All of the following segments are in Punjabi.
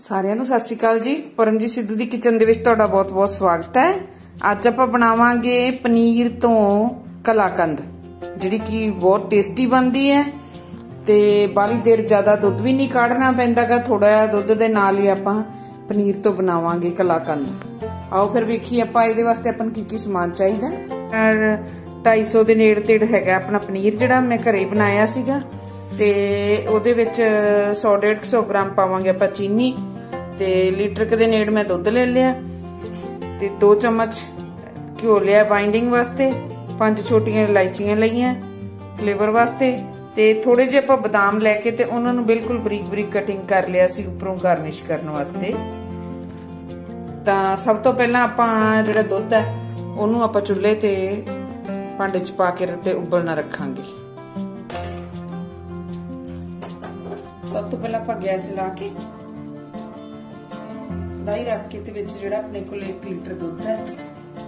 ਸਾਰਿਆਂ ਨੂੰ ਸਤਿ ਸ਼੍ਰੀ ਅਕਾਲ ਜੀ। ਪਰਮਜੀਤ ਸਿੱਧੂ ਦੀ ਕਿਚਨ ਦੇ ਵਿੱਚ ਤੁਹਾਡਾ ਬਹੁਤ-ਬਹੁਤ ਸਵਾਗਤ ਹੈ। ਅੱਜ ਆਪਾਂ ਬਣਾਵਾਂਗੇ ਪਨੀਰ ਤੋਂ ਕਲਾਕੰਦ, ਜਿਹੜੀ ਕਿ ਬਹੁਤ ਟੇਸਟੀ ਬਣਦੀ ਹੈ ਤੇ ਬਾਲੀ ਦੇਰ ਜ਼ਿਆਦਾ ਦੁੱਧ ਵੀ ਨਹੀਂ ਕਾੜਨਾ ਪੈਂਦਾਗਾ ਥੋੜਾ ਜਿਹਾ ਦੁੱਧ ਦੇ ਨਾਲ ਹੀ ਆਪਾਂ ਪਨੀਰ ਤੋਂ ਬਣਾਵਾਂਗੇ ਕਲਾਕੰਦ। ਆਓ ਫਿਰ ਵੇਖੀ ਆਪਾਂ ਇਹਦੇ ਵਾਸਤੇ ਆਪਾਂ ਨੂੰ ਕੀ ਕੀ ਸਮਾਨ ਚਾਹੀਦਾ 250 ਦੇ ਨੇੜੇ ਤੇੜ ਹੈਗਾ ਆਪਣਾ ਪਨੀਰ, ਜਿਹੜਾ ਮੈਂ ਘਰੇ ਬਣਾਇਆ ਸੀਗਾ। ਤੇ ਉਹਦੇ ਵਿੱਚ 100 150 ਗ੍ਰਾਮ ਪਾਵਾਂਗੇ ਆਪਾਂ ਚੀਨੀ। ਤੇ ਲੀਟਰ ਕ ਦੇ ਨੇੜ ਮੈਂ ਦੁੱਧ ਲੈ ਲਿਆ ਤੇ 2 ਚਮਚ ਘਿਓ ਲਿਆ ਬਾਈਂਡਿੰਗ ਵਾਸਤੇ, ਪੰਜ ਛੋਟੀਆਂ ਇਲਾਇਚੀਆਂ ਲਈਆਂ ਫਲੇਵਰ ਵਾਸਤੇ ਤੇ ਥੋੜੇ ਜਿਹੇ ਆਪਾਂ ਬਦਾਮ ਲੈ ਕੇ ਤੇ ਉਹਨਾਂ ਨੂੰ ਬਿਲਕੁਲ ਬਰੀਕ ਬਰੀਕ ਕਟਿੰਗ ਕਰ ਲਿਆ ਸੀ ਉੱਪਰੋਂ ਗਾਰਨਿਸ਼ ਕਰਨ ਵਾਸਤੇ। ਤਾਂ ਸਭ ਤੋਂ ਪਹਿਲਾਂ ਆਪਾਂ ਜਿਹੜਾ ਦੁੱਧ ਹੈ, ਉਹਨੂੰ ਆਪਾਂ ਚੁੱਲ੍ਹੇ ਤੇ ਭਾਂਡੇ 'ਚ ਪਾ ਕੇ ਤੇ ਉਬਲਣਾ ਰੱਖਾਂਗੇ। ਸਭ ਤੋਂ ਪਹਿਲਾਂ ਆਪਾਂ ਗੈਸ ਲਾ ਕੇ ਕੜਾਈ ਰੱਖ ਕੇ ਤੇ ਵਿੱਚ ਜਿਹੜਾ ਆਪਣੇ ਕੋਲ 1 ਲੀਟਰ ਦੁੱਧ ਹੈ,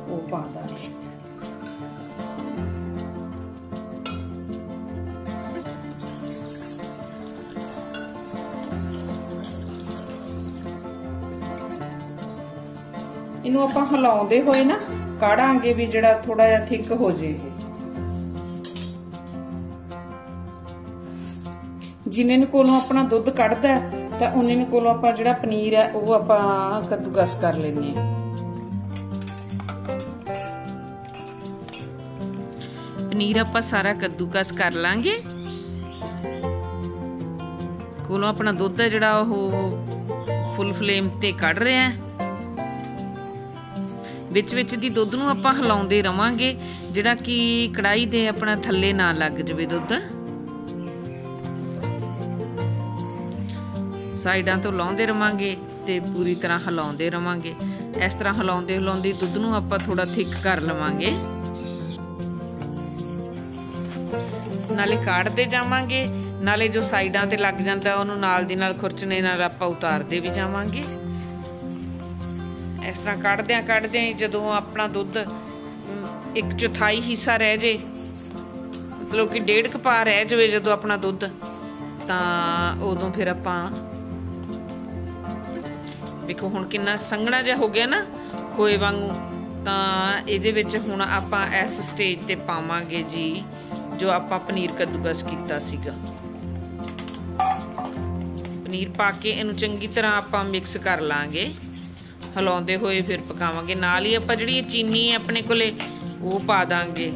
ਉਹ ਪਾ ਦਾਂਗੇ। ਇਹਨੂੰ ਆਪਾਂ ਹਿਲਾਉਂਦੇ ਹੋਏ ਨਾ, ਕਾੜਾਂਗੇ ਵੀ ਜਿਹੜਾ ਥੋੜਾ ਜਿਹਾ ਥਿਕ ਹੋ ਜੇ ਇਹ। ਜਿੰਨੇ ਕੋਲੋਂ ਆਪਣਾ ਦੁੱਧ ਕੱਢਦਾ ਤਾਂ ਉਹਨੇ ਨੂੰ ਕੋਲੋਂ ਆਪਾਂ ਜਿਹੜਾ ਪਨੀਰ ਹੈ, ਉਹ ਆਪਾਂ ਕੱਦੂਕਸ ਕਰ ਲੈਨੇ ਆ ਪਨੀਰ ਆਪਾਂ ਸਾਰਾ ਕੱਦੂਕਸ ਕਰ ਲਾਂਗੇ। ਕੋਲੋਂ ਆਪਣਾ ਦੁੱਧ ਹੈ ਜਿਹੜਾ ਉਹ ਫੁੱਲ ਫਲੇਮ ਤੇ ਕੱਢ ਰਿਹਾ ਹੈ। ਵਿੱਚ ਵਿੱਚ ਦੀ ਦੁੱਧ ਨੂੰ ਆਪਾਂ ਹਿਲਾਉਂਦੇ ਰਵਾਂਗੇ, ਜਿਹੜਾ ਕਿ ਕੜਾਈ ਦੇ ਆਪਣਾ ਥੱਲੇ ਨਾ ਲੱਗ ਜਵੇ ਦੁੱਧ। ਸਾਈਡਾਂ ਤੋਂ ਲਾਉਂਦੇ ਰਵਾਂਗੇ ਤੇ ਪੂਰੀ ਤਰ੍ਹਾਂ ਹਿਲਾਉਂਦੇ ਰਵਾਂਗੇ। ਇਸ ਤਰ੍ਹਾਂ ਹਿਲਾਉਂਦੇ ਹਿਲਾਉਂਦੇ ਦੁੱਧ ਨੂੰ ਆਪਾਂ ਥੋੜਾ ਥਿਕ ਕਰ ਲਵਾਂਗੇ। ਨਾਲੇ ਕਾੜਦੇ ਜਾਵਾਂਗੇ, ਨਾਲੇ ਜੋ ਸਾਈਡਾਂ ਤੇ ਲੱਗ ਜਾਂਦਾ ਉਹਨੂੰ ਨਾਲ ਦੀ ਨਾਲ ਖੁਰਚਣੇ ਨਾਲ ਆਪਾਂ ਉਤਾਰਦੇ ਵੀ ਜਾਵਾਂਗੇ। ਇਸ ਤਰ੍ਹਾਂ ਕੱਢਦਿਆਂ ਕੱਢਦਿਆਂ ਜਦੋਂ ਆਪਣਾ ਦੁੱਧ ਇੱਕ ਚੌਥਾਈ ਹਿੱਸਾ ਰਹਿ ਜੇ, ਮਤਲਬ ਕਿ ਡੇਢ ਕਪਾ ਰਹਿ ਜਾਵੇ ਜਦੋਂ ਆਪਣਾ ਦੁੱਧ, ਤਾਂ ਉਦੋਂ ਫਿਰ ਆਪਾਂ ਵੇਖੋ, ਹੁਣ ਕਿੰਨਾ ਸੰਘਣਾ ਜਿਹਾ ਹੋ ਗਿਆ ਨਾ ਖੋਏ ਵਾਂਗੂ, ਤਾਂ ਇਹਦੇ ਵਿੱਚ ਹੁਣ ਆਪਾਂ ਇਸ ਸਟੇਜ ਤੇ ਪਾਵਾਂਗੇ ਜੀ, ਜੋ ਆਪਾਂ ਪਨੀਰ ਕੱਦੂਕਸ ਕੀਤਾ ਸੀਗਾ। ਪਨੀਰ ਪਾ ਕੇ ਇਹਨੂੰ ਚੰਗੀ ਤਰ੍ਹਾਂ ਆਪਾਂ ਮਿਕਸ ਕਰ ਲਾਂਗੇ। ਹਲਾਉਂਦੇ ਹੋਏ ਫਿਰ ਪਕਾਵਾਂਗੇ। ਨਾਲ ਹੀ ਆਪਾਂ ਜਿਹੜੀ ਇਹ ਚੀਨੀ ਹੈ ਆਪਣੇ ਕੋਲੇ, ਉਹ ਪਾ ਦਾਂਗੇ।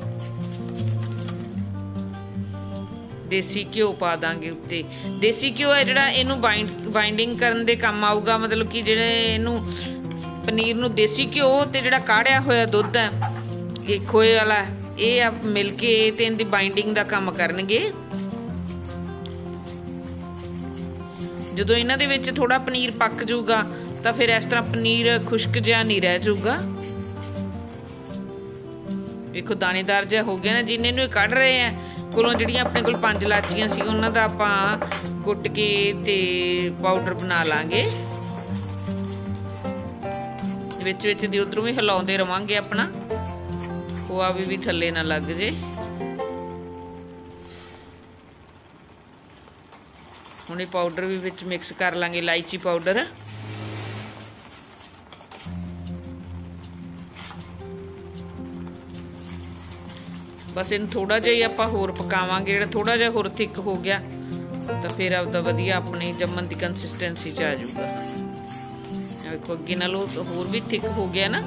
ਦੇਸੀ ਘਿਓ ਪਾ ਦਾਂਗੇ ਉੱਤੇ। ਦੇਸੀ ਘਿਓ ਹੈ ਜਿਹੜਾ ਇਹਨੂੰ ਬਾਈਂਡਿੰਗ ਕਰਨ ਦੇ ਕੰਮ ਆਊਗਾ, ਮਤਲਬ ਕਿ ਜਿਹੜੇ ਇਹਨੂੰ ਪਨੀਰ ਨੂੰ ਦੇਸੀ ਘਿਓ ਤੇ ਜਿਹੜਾ ਕਾੜਿਆ ਹੋਇਆ ਦੁੱਧ ਹੈ, ਇਹ ਖੋਏ ਵਾਲਾ, ਇਹ ਆ ਮਿਲ ਕੇ ਤੇ ਇਹਦੀ ਬਾਈਂਡਿੰਗ ਦਾ ਕੰਮ ਕਰਨਗੇ। ਜਦੋਂ ਇਹਨਾਂ ਦੇ ਵਿੱਚ ਥੋੜਾ ਪਨੀਰ ਪੱਕ ਜਾਊਗਾ, ਤਾਂ ਫਿਰ ਇਸ ਤਰ੍ਹਾਂ ਪਨੀਰ ਖੁਸ਼ਕ ਜਿਹਾ ਨਹੀਂ ਰਹਿ ਜਾਊਗਾ। ਵੇਖੋ ਦਾਣੇਦਾਰ ਜਿਹਾ ਹੋ ਗਿਆ ਨਾ, ਜਿੰਨੇ ਨੂੰ ਇਹ ਕੱਢ ਰਹੇ ਆ ਕੋਲੋਂ ਜਿਹੜੀਆਂ ਆਪਣੇ ਕੋਲ ਪੰਜ ਲਾਚੀਆਂ ਸੀ, ਉਹਨਾਂ ਦਾ ਆਪਾਂ ਕੁੱਟ ਕੇ ਤੇ ਪਾਊਡਰ ਬਣਾ ਲਾਂਗੇ। ਵਿੱਚ ਵਿੱਚ ਦੀ ਉਧਰੋਂ ਵੀ ਹਿਲਾਉਂਦੇ ਰਵਾਂਗੇ ਆਪਣਾ। ਖੋਆ ਵੀ ਵੀ ਥੱਲੇ ਨਾ ਲੱਗ ਜੇ। ਹੁਣ ਇਹ ਪਾਊਡਰ ਵੀ ਵਿੱਚ ਮਿਕਸ ਕਰ ਲਾਂਗੇ, ਇਲਾਇਚੀ ਪਾਊਡਰ ਬਸ ਇਹਨੂੰ ਥੋੜਾ ਜਿਹਾ ਹੀ ਆਪਾਂ ਹੋਰ ਪਕਾਵਾਂਗੇ, ਜਿਹੜਾ ਥੋੜਾ ਜਿਹਾ ਹੋਰ ਥਿਕ ਹੋ ਗਿਆ, ਤਾਂ ਫਿਰ ਆਪਦਾ ਵਧੀਆ ਆਪਣੀ ਜੰਮਣ ਦੀ ਕੰਸਿਸਟੈਂਸੀ ਚ ਆ ਜਾਊਗਾ। ਵੇਖੋ, ਅੱਗੇ ਨਾਲੋਂ ਹੋਰ ਵੀ ਥਿਕ ਹੋ ਗਿਆ ਨਾ।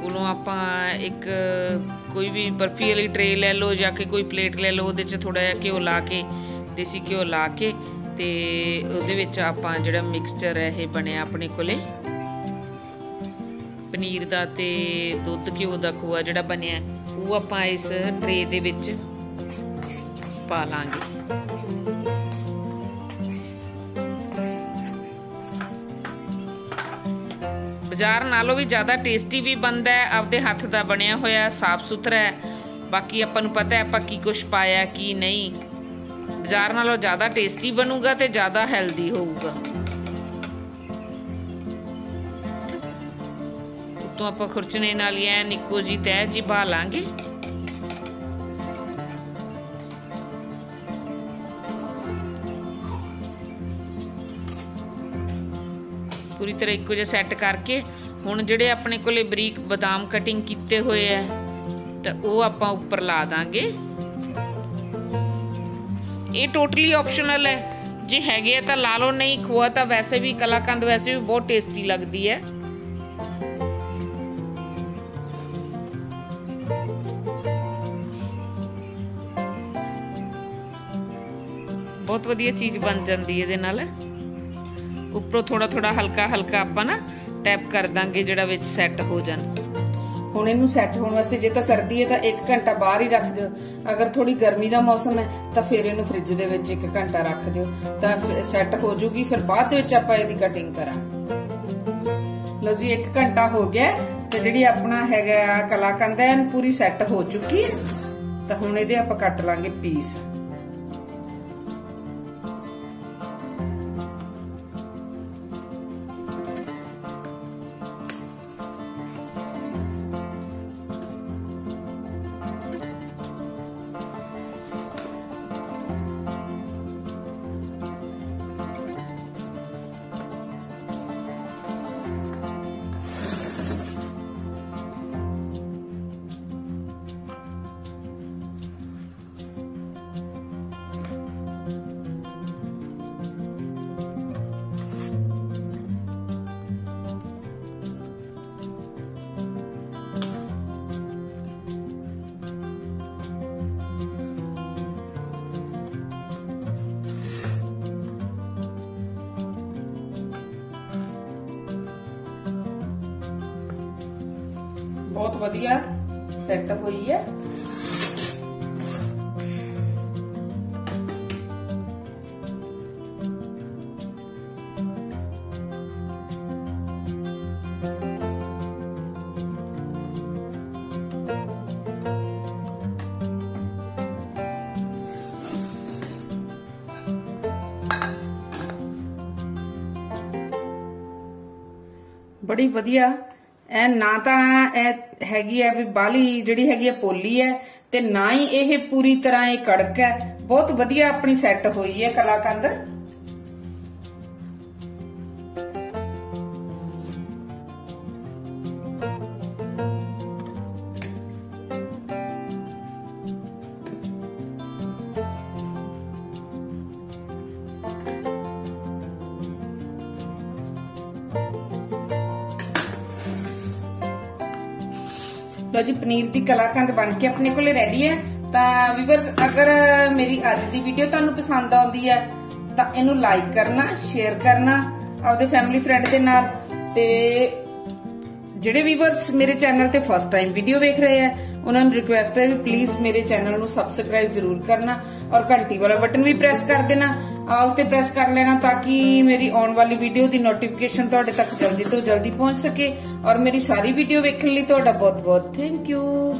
ਕੋਲੋਂ ਆਪਾਂ ਇੱਕ ਕੋਈ ਵੀ ਬਰਫੀ ਵਾਲੀ ਟਰੇ ਲੈ ਲਓ ਜਾਂ ਕਿ ਕੋਈ ਪਲੇਟ ਲੈ ਲਓ, ਉਹਦੇ 'ਚ ਥੋੜਾ ਜਿਹਾ ਘਿਓ ਲਾ ਕੇ, ਦੇਸੀ ਘਿਓ ਲਾ ਕੇ ਤੇ ਉਹਦੇ ਵਿੱਚ ਆਪਾਂ ਜਿਹੜਾ ਮਿਕਸਚਰ ਹੈ, ਇਹ ਬਣਿਆ ਆਪਣੇ ਕੋਲੇ। ਪਨੀਰ ਦਾ ਤੇ ਦੁੱਧ ਘਿਓ ਦਾ ਖੋਆ ਜਿਹੜਾ ਬਣਿਆ, ਉਹ ਆਪਾਂ ਇਸ ਟਰੇ ਦੇ ਵਿੱਚ ਪਾ ਲਾਂਗੇ। ਬਾਜ਼ਾਰ ਨਾਲੋਂ ਵੀ ਜ਼ਿਆਦਾ ਟੇਸਟੀ ਵੀ ਬਣਦਾ ਹੈ, ਆਪਦੇ ਹੱਥ ਦਾ ਬਣਿਆ ਹੋਇਆ ਸਾਫ਼ ਸੁਥਰਾ ਹੈ। ਬਾਕੀ ਆਪਾਂ ਨੂੰ ਪਤਾ ਹੈ ਆਪਾਂ ਕੀ ਕੁਝ ਪਾਇਆ, ਕੀ ਨਹੀਂ। ਬਾਜ਼ਾਰ ਨਾਲੋਂ ਜ਼ਿਆਦਾ ਟੇਸਟੀ ਬਣੂਗਾ ਤੇ ਜ਼ਿਆਦਾ ਹੈਲਦੀ ਹੋਊਗਾ। ਉਤੋਂ ਆਪਾਂ ਖੁਰਚਣੇ ਨਾਲ ਹੀ ਐ ਜੀ ਤੈ ਜੀ ਬਾ ਲਾਂਗੇ। ਪੂਰੀ ਤਰ੍ਹਾਂ ਇੱਕੋ ਜਿਹਾ ਸੈੱਟ ਕਰਕੇ ਹੁਣ ਜਿਹੜੇ ਆਪਣੇ ਕੋਲੇ ਬਰੀਕ ਬਦਾਮ ਕਟਿੰਗ ਕੀਤੇ ਹੋਏ ਐ ਤਾਂ ਉਹ ਆਪਾਂ ਉੱਪਰ ਲਾ ਦਾਂਗੇ। ਇਹ ਟੋਟਲੀ ਆਪਸ਼ਨਲ ਹੈ ਜੇ ਹੈਗੇ ਆ ਤਾਂ ਲਾ ਲਓ ਨਹੀਂ ਖੋਆ ਤਾਂ ਵੈਸੇ ਵੀ ਕਲਾਕੰਦ ਵੈਸੇ ਵੀ ਬਹੁਤ ਟੇਸਟੀ ਲੱਗਦੀ ਹੈ ਬਹੁਤ ਵਧੀਆ ਚੀਜ਼ ਬਣ ਜਾਂਦੀ ਹੈ ਇਹਦੇ ਨਾਲ ਉੱਪਰੋਂ ਥੋੜਾ ਥੋੜਾ ਹਲਕਾ ਹਲਕਾ ਆਪਾਂ ਨਾ ਟੈਪ ਕਰ ਦਾਂਗੇ ਜਿਹੜਾ ਵਿੱਚ ਸੈੱਟ ਹੋ ਜਾਣ ਹੁਣ ਇਹਨੂੰ ਸੈੱਟ ਹੋਣ ਵਾਸਤੇ ਜੇ ਤਾਂ ਸਰਦੀ ਹੈ ਤਾਂ 1 ਘੰਟਾ ਬਾਹਰ ਹੀ ਰੱਖ ਦਿਓ। ਅਗਰ ਥੋੜੀ ਗਰਮੀ ਦਾ ਮੌਸਮ ਹੈ, ਤਾਂ ਫਿਰ ਇਹਨੂੰ ਫ੍ਰਿਜ ਦੇ ਵਿੱਚ 1 ਘੰਟਾ ਰੱਖ ਦਿਓ। ਤਾਂ ਸੈੱਟ ਹੋ ਜੂਗੀ। ਫਿਰ ਬਾਅਦ ਦੇ ਵਿੱਚ ਆਪਾਂ ਇਹਦੀ ਕਟਿੰਗ ਕਰਾਂਗੇ। ਲਓ ਜੀ 1 ਘੰਟਾ ਹੋ ਗਿਆ ਤੇ ਜਿਹੜੀ ਆਪਣਾ ਹੈਗਾ ਕਲਾਕੰਦ ਹੈ, ਪੂਰੀ ਸੈੱਟ ਹੋ ਚੁੱਕੀ ਹੈ। ਤਾਂ ਹੁਣ ਇਹਦੇ ਆਪਾਂ ਕੱਟ ਲਾਂਗੇ ਪੀਸ। ਬਹੁਤ ਵਧੀਆ ਸੈੱਟ ਹੋਈ ਹੈ ਬੜੀ ਵਧੀਆ ਇਹ ਨਾ ਤਾਂ ਇਹ ਹੈਗੀ ਹੈ ਵੀ ਬਾਲੀ ਜਿਹੜੀ ਹੈਗੀ ਆ ਪੋਲੀ ਹੈ ਤੇ ਨਾ ਹੀ ਇਹ ਪੂਰੀ ਤਰ੍ਹਾਂ ਇਹ ਕੜਕ ਹੈ ਬਹੁਤ ਵਧੀਆ ਆਪਣੀ ਸੈੱਟ ਹੋਈ ਹੈ ਕਲਾਕੰਦ। ਲੋ ਜੀ, ਪਨੀਰ ਦੀ ਕਲਾਕੰਦ ਬਣ ਕੇ ਆਪਣੇ ਕੋਲੇ ਰੈਡੀ ਹੈ। ਤਾਂ ਵੀਵਰਸ ਅਗਰ ਮੇਰੀ ਅੱਜ ਦੀ ਵੀਡੀਓ ਤੁਹਾਨੂੰ ਪਸੰਦ ਆਉਂਦੀ ਹੈ, ਤਾਂ ਇਹਨੂੰ ਲਾਈਕ ਕਰਨਾ ਸ਼ੇਅਰ ਕਰਨਾ, ਆਪਦੇ ਫੈਮਿਲੀ ਫਰੈਂਡ ਦੇ ਨਾਲ। ਤੇ ਜਿਹੜੇ ਵੀਵਰਸ ਮੇਰੇ ਚੈਨਲ ਤੇ ਫਸਟ ਟਾਈਮ ਵੀਡੀਓ ਵੇਖ ਰਹੇ ਆ, ਉਹਨਾਂ ਨੂੰ ਰਿਕੁਐਸਟ ਹੈ ਵੀ ਪਲੀਜ਼ ਮੇਰੇ ਚੈਨਲ ਨੂੰ ਸਬਸਕ੍ਰਾਈਬ ਜ਼ਰੂਰ ਕਰਨਾ ਔਰ ਘੰਟੀ ਵਾਲਾ ਬਟਨ ਵੀ ਪ੍ਰੈਸ ਕਰ ਦੇਣਾ ਆਲ ਤੇ ਪ੍ਰੈਸ ਕਰ ਲੈਣਾ ਤਾਂ ਕਿ ਮੇਰੀ ਆਉਣ ਵਾਲੀ ਵੀਡੀਓ ਦੀ ਨੋਟੀਫਿਕੇਸ਼ਨ ਤੁਹਾਡੇ ਤੱਕ ਜਲਦੀ ਤੋਂ ਜਲਦੀ ਪਹੁੰਚ ਸਕੇ ਔਰ ਮੇਰੀ ਸਾਰੀ ਵੀਡੀਓ ਵੇਖਣ ਲਈ ਤੁਹਾਡਾ ਬਹੁਤ ਬਹੁਤ ਥੈਂਕ ਯੂ